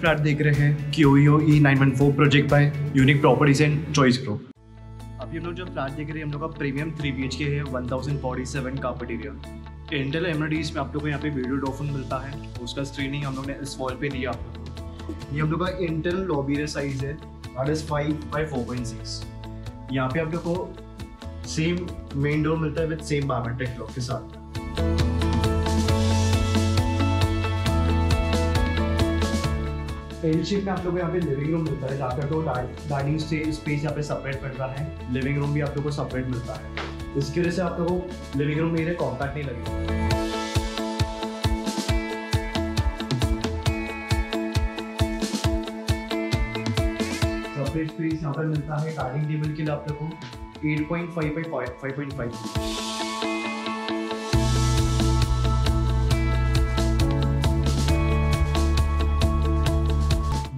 Flat देख रहे हैं क्यूओ ई nine one four project by unique properties and choice group अभी हम लोग जो फ्लैट देख रहे हैं, हम लोग का premium three B H K है one thousand forty seven carpet area Intel एमडीज में आप लोग को यहाँ पे वीडियो डोफन मिलता है। उसका स्क्रीनिंग हम लोग ने इस वॉल पे दिया ये हम लोग का इंटेल लॉबी साइज़ है that is five by four point six यहाँ पे आप लोग को सेम मेन डोर मिलता है विद सेम बायोमेट्रिक लॉक के साथ। एल शेप में आप लोग को यहाँ पे लिविंग रूम मिलता है पे आपको डाइनिंग स्पेस यहाँ पे सेपरेट मिल रहा है। लिविंग रूम भी आप लोग को सेपरेट मिलता है। इसकी वजह से आप लोगों को लिविंग रूम एरिया कॉम्पैक्ट नहीं लगेगा। स्पेस यहाँ पर मिलता है। डाइनिंग टेबल के लिए आप लोग को 8.5 बाई 5.5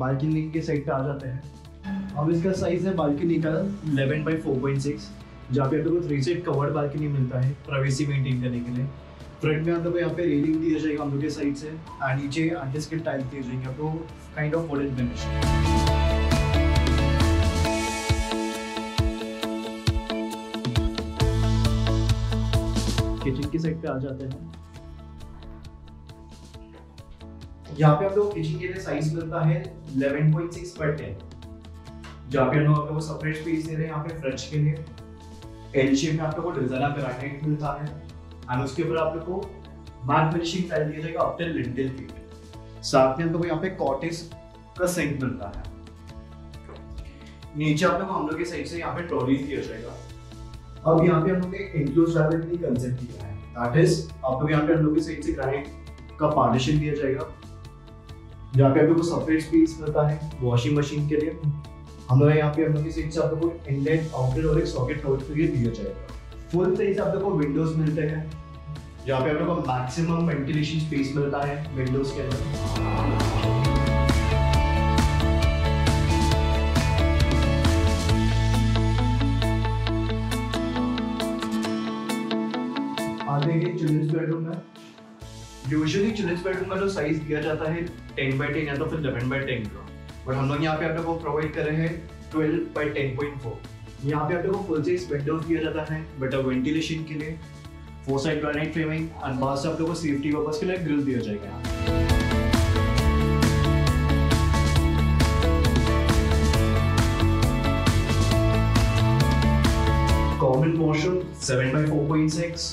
बालकनी के साइड पे आ जाते हैं। अब इसका साइज़ है बालकनी का 11 बाई 4.6 जहाँ पे आप लोग को थ्री सेट कवर्ड बालकनी मिलता है प्राइवेसी मेंटेन करने के लिए। फ्रंट में आप लोग यहाँ पे रेलिंग दिया जाएगा हम लोग के साइड से एंड नीचे एंटी स्किन टाइल दिए जाएँगे आपको kind of wooden finish kitchen की साइड पे आ जाते हैं। यहाँ पे आप लोग किचन के लिए साइज़ मिलता है 11.6 पर 10 जहाँ पे हम लोग आप लोग सेपरेट स्पेस दे रहे हैं, यहाँ पे फ्रिज के लिए. एल शेप में आप लोग को डिज़ाइनर ग्रेनाइट मिलता है. एंड उसके ऊपर आप लोग को मैट फिनिशिंग टाइल दिया जाएगा अप टिल लिंटल फीट साथ में हम लोग यहाँ पे कॉटेज का सिंक मिलता है. नीचे आप लोग हम लोग के साइड से यहाँ पे ट्रॉलीज दिया जाएगा. अब यहाँ पे हम लोग ने इंक्लोज ड्राइवर के कंसेप्ट किया है. दैट इज़ आप लोग यहाँ पे हम लोग के साइड से ग्राइड का पार्टीशन दिया जाएगा. जहाँ पे आप लोग को सेपरेट स्पेस मिलता है वॉशिंग मशीन के लिए, हम लोग यहाँ पे हम लोग की साइड से आप लोग को इनलेट आउटलेट और एक सॉकेट टॉयलेट के लिए दिया जाएगा। फुल साइज़ आप को विंडोज़ मिलते हैं, जहाँ पे आप लोग मैक्सिमम वेंटिलेशन स्पेस मिलता है विंडोज़ के अंदर। आगे चिल्ड्रंस बेडरूम है। यूजुअली चिल्ड्रंस बेडरूम का जो साइज़ दिया जाता है 10 बाय 10 या तो फिर 11 बाय 10 का बट हम लोग यहाँ पे आप लोग को प्रोवाइड कर रहे हैं 12 बाय 10.4 यहाँ पे आप लोग को फुल साइज़ विंडोज़ दिया जाता है बेटर वेंटिलेशन के लिए four side granite framing and बाहर से आप लोग को सेफ्टी पर्पस के लिए ग्रिल दिया जाएगा यहाँ कॉमन वॉशरूम 7 बाय 4.6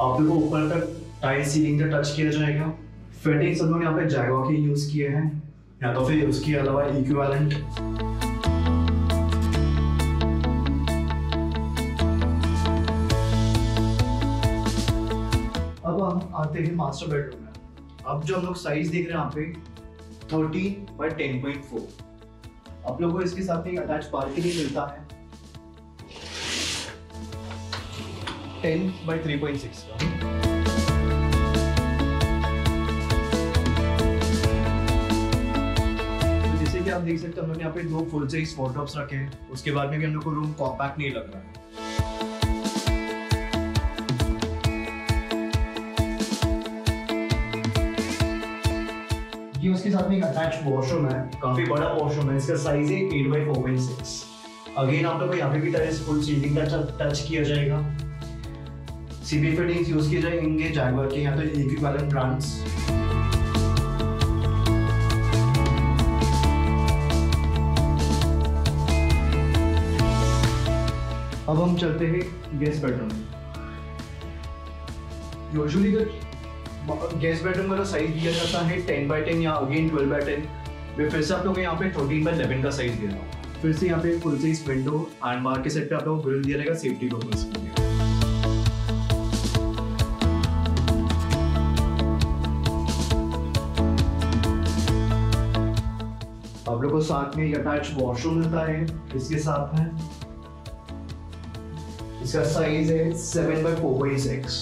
आप लोग को ऊपर तक टाइल सीलिंग का टच किया जाएगा। फिटिंग्स हम लोग यहाँ पे जैगवा के यूज़ किए हैं। या तो फिर उसके अलावा इक्विवेलेंट अब हम आते हैं मास्टर बेडरूम में। अब जो हम लोग साइज़ देख रहे हैं यहाँ पे thirteen by ten point four आप लोग को इसके साथ एक अटैच बालकनी मिलता है। Ten by three point six का देख सकते हैं हम लोग यहाँ पे दो फुल साइज़ फोटोप्स रखे हैं। उसके बाद में भी हम लोग को रूम कॉम्पैक्ट नहीं लग रहा है। ये उसके साथ में एक अटैच वॉशरूम है। काफ़ी बड़ा वॉशरूम है। इसका साइज़ है eight by four point six again आप लोग को यहाँ पे भी टाइल्स फुल सीलिंग का टच किया जाएगा। सीबी फिटिंग्स यूज़ किए जाएँगे जैगवार के यहाँ तो इक्विवेलेंट ब्रांड्स अब हम चलते हैं गेस्ट बेडरूम यूजुअली जो गेस्ट बेडरूम का साइज़ दिया जाता है टेन बाई टेन या अगेन ट्वेल्व बाई टेन मैं फिर से आप लोग को यहाँ पे थर्टीन बाई इलेवन का साइज़ दे रहा हूँ। फिर से यहाँ पे फुल साइज़ विंडो एंड बाहर के सेट पे आप लोग को ग्रिल दिया रहेगा सेफ्टी पर्पज के लिए आप लोग को साथ में अटैच वॉशरूम मिलता है, इसके साथ में इसका साइज़ है seven by four by six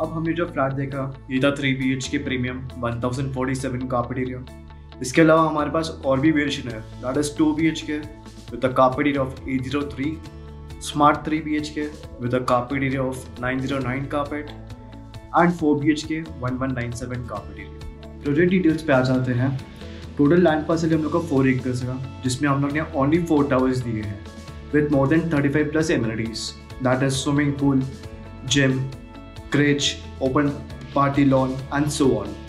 अब हमने जो फ्लैट देखा, ये था three B H K premium one thousand forty seven carpet area इसके अलावा हमारे पास और भी वेरिएशन है। That is two B H K with the carpet area of eight zero three smart 3 BHK with a area of 909 carpet and 4 BHK 1197 carpet area. Project details पे आ जाते हैं। टोटल लैंड पार्सल हम लोग का four acres का, जिसमें हम लोग ने ओनली फोर टावर्स दिए हैं with more than thirty five plus amenities that is swimming pool gym creche open party lawn and so on